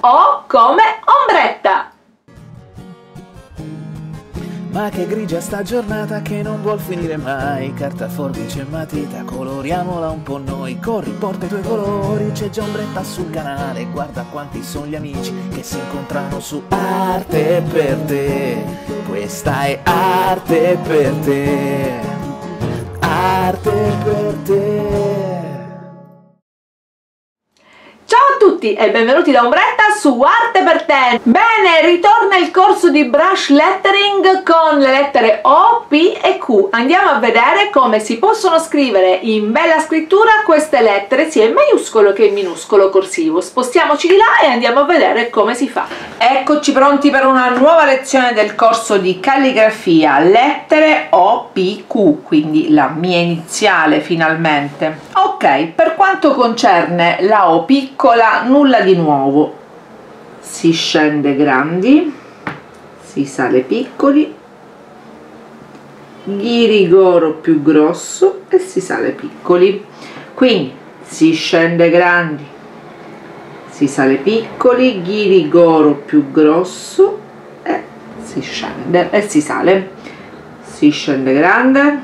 O come ombretta. Ma che grigia sta giornata che non vuol finire mai. Carta, forbice e matita, coloriamola un po' noi. Corri, porta i tuoi colori, c'è già ombretta sul canale. Guarda quanti sono gli amici che si incontrano su Arte per te. Questa è arte per te. Arte per te tutti e benvenuti da Ombretta su Arte per te! Bene, ritorna il corso di brush lettering con le lettere O, P e Q. Andiamo a vedere come si possono scrivere in bella scrittura queste lettere sia in maiuscolo che in minuscolo corsivo. Spostiamoci di là e andiamo a vedere come si fa. Eccoci pronti per una nuova lezione del corso di calligrafia, lettere O, P, Q, quindi la mia iniziale finalmente. Ok, per quanto concerne la O piccola, nulla di nuovo. Si scende grandi si sale piccoli ghirigoro più grosso e si sale piccoli. Quindi si scende grandi si sale piccoli ghirigoro più grosso e si scende e si sale. Si scende grande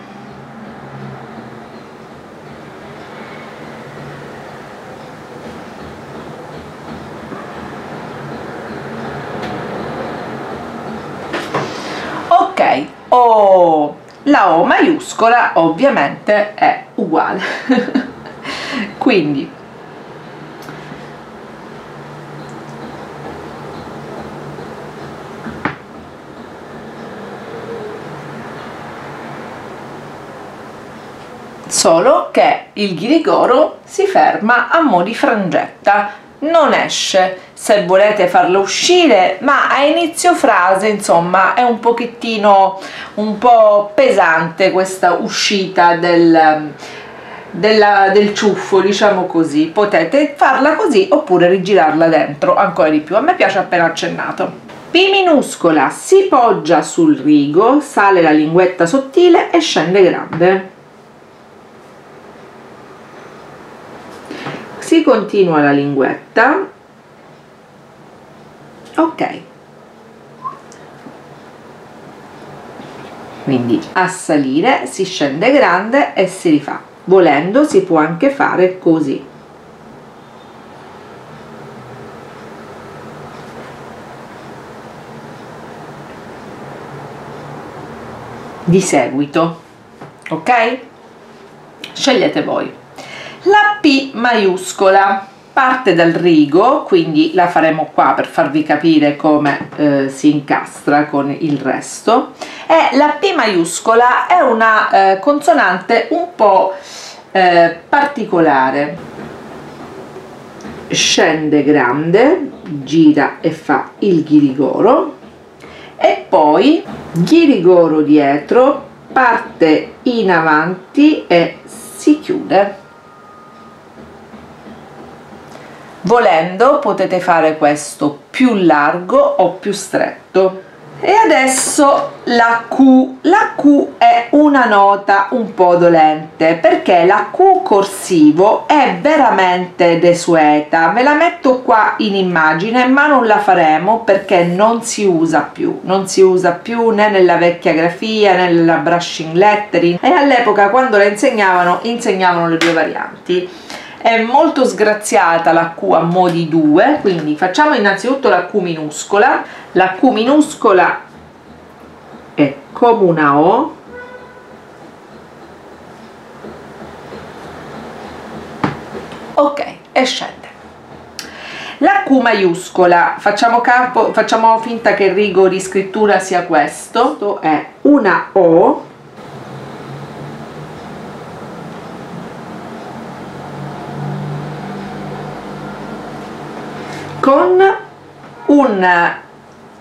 ok o la o maiuscola ovviamente è uguale. Quindi solo che il ghirigoro si ferma a mo' di frangetta non esce. Se volete farlo uscire ma a inizio frase insomma è un pochettino un po' pesante questa uscita del, della, del ciuffo diciamo così. Potete farla così oppure rigirarla dentro ancora di più. A me piace appena accennato. P minuscola si poggia sul rigo sale la linguetta sottile e scende grande si continua la linguetta. Ok. Quindi a salire si scende grande e si rifà. Volendo si può anche fare così. Di seguito. Ok? Scegliete voi la P maiuscola parte dal rigo quindi la faremo qua per farvi capire come eh, si incastra con il resto. E la P maiuscola è una eh, consonante un po' eh, particolare. Scende grande gira e fa il ghirigoro. E poi ghirigoro dietro parte in avanti e si chiude volendo potete fare questo più largo o più stretto. E adesso la Q. La Q è una nota un po' dolente perché la Q corsivo è veramente desueta. Ve la metto qua in immagine ma non la faremo perché non si usa più. Non si usa più né nella vecchia grafia né nella brushing lettering. E all'epoca quando la insegnavano insegnavano le due varianti è molto sgraziata la Q a mo' di 2 quindi facciamo innanzitutto la Q minuscola. La Q minuscola è come una O. Ok e scende. La Q maiuscola. Facciamo, capo, facciamo finta che il rigo di scrittura sia questo è una O con un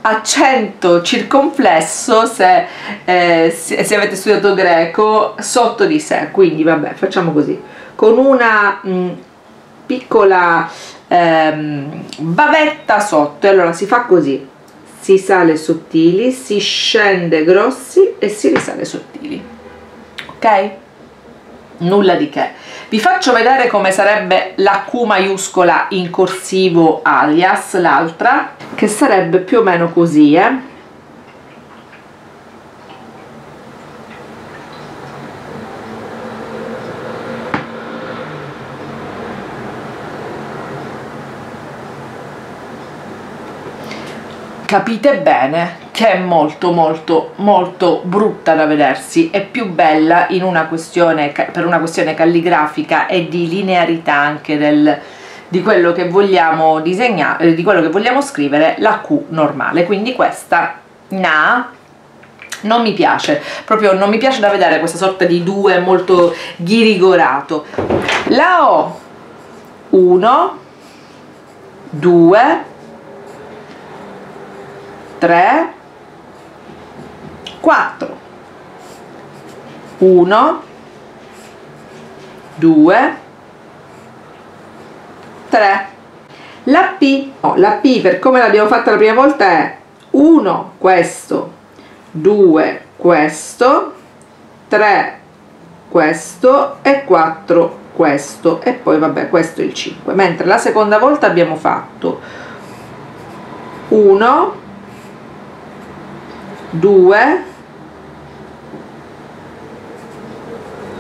accento circonflesso se, eh, se, avete studiato greco sotto di sé. Quindi vabbè facciamo così. Con una mh, piccola ehm, bavetta sotto. E allora si fa così. Si sale sottili si scende grossi e si risale sottili. Ok? Nulla di che vi faccio vedere come sarebbe la Q maiuscola in corsivo alias l'altra che sarebbe più o meno così eh. Capite bene che è molto molto molto brutta da vedersi. È più bella in una questione per una questione calligrafica e di linearità anche del, di quello che vogliamo disegnare eh, di quello che vogliamo scrivere la Q normale. Quindi questa na non mi piace. Proprio non mi piace da vedere questa sorta di due molto ghirigorato. La O 1 2 3 4 1 2 3 la P oh, la P per come l'abbiamo fatta la prima volta è 1 questo. 2 questo. 3 questo. E 4 questo. E poi vabbè questo è il 5 mentre la seconda volta abbiamo fatto 1 2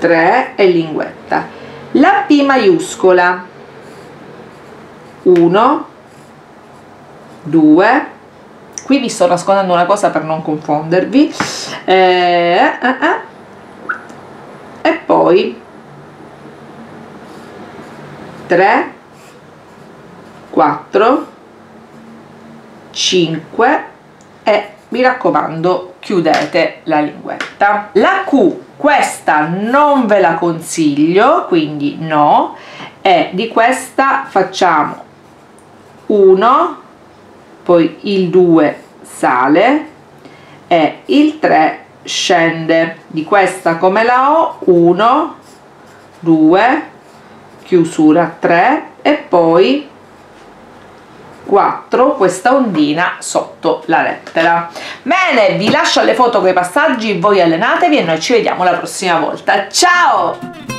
3 e linguetta. La P maiuscola. 1 2 qui vi sto nascondendo una cosa per non confondervi. Eh, eh, eh. e poi 3 4 5 e mi raccomando chiudete la linguetta. La Q questa non ve la consiglio quindi no. E di questa facciamo 1 poi il 2 sale e il 3 scende. Di questa come la ho? 1 2 chiusura 3 e poi 4 questa ondina sotto la lettera. Bene vi lascio alle foto con i passaggi voi allenatevi e noi ci vediamo la prossima volta. Ciao!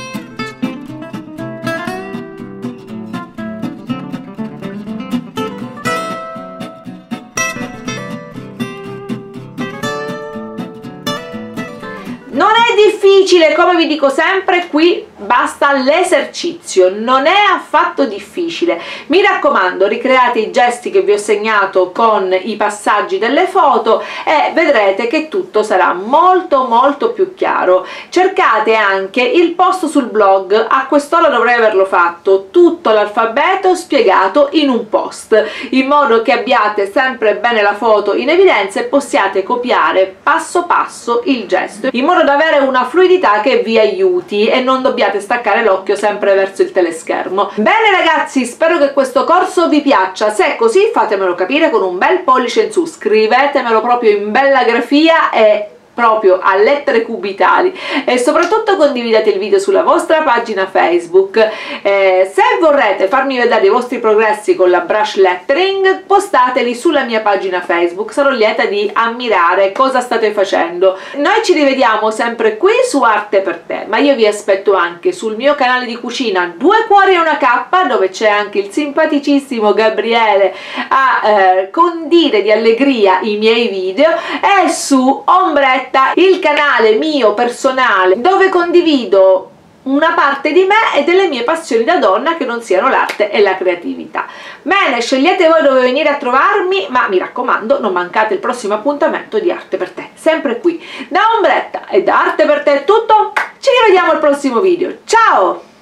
Difficile come vi dico sempre qui basta l'esercizio non è affatto difficile. Mi raccomando ricreate i gesti che vi ho segnato con i passaggi delle foto e vedrete che tutto sarà molto molto più chiaro. Cercate anche il post sul blog a quest'ora dovrei averlo fatto tutto l'alfabeto spiegato in un post in modo che abbiate sempre bene la foto in evidenza e possiate copiare passo passo il gesto in modo da avere una fluidità che vi aiuti e non dobbiate dovete staccare l'occhio sempre verso il teleschermo. Bene ragazzi spero che questo corso vi piaccia. Se è così fatemelo capire con un bel pollice in su. Scrivetemelo proprio in bella grafia e proprio a lettere cubitali. E soprattutto condividete il video sulla vostra pagina Facebook. Eh, se vorrete farmi vedere i vostri progressi con la brush lettering postateli sulla mia pagina Facebook. Sarò lieta di ammirare cosa state facendo. Noi ci rivediamo sempre qui su Arte per te ma io vi aspetto anche sul mio canale di cucina Due Cuori e una K dove c'è anche il simpaticissimo Gabriele a eh, condire di allegria i miei video e su Ombretta diretta il canale mio personale dove condivido una parte di me e delle mie passioni da donna che non siano l'arte e la creatività. Bene, scegliete voi dove venire a trovarmi, ma mi raccomando non mancate il prossimo appuntamento di Arte per te, sempre qui. Da Ombretta e da Arte per te è tutto, ci rivediamo al prossimo video, ciao!